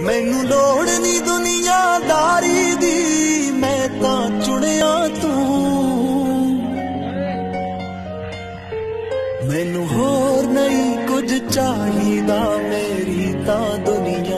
ਮੈਨੂੰ ਲੋੜ ਨਹੀਂ ਦੁਨੀਆਦਾਰੀ ਦੀ, ਮੈਂ ਤਾਂ ਚੁਣਿਆ ਤੂੰ। ਮੈਨੂੰ ਹੋਰ ਨਹੀਂ ਕੁਝ ਚਾਹੀਦਾ, ਮੇਰੀ ਤਾਂ ਦੁਨੀਆ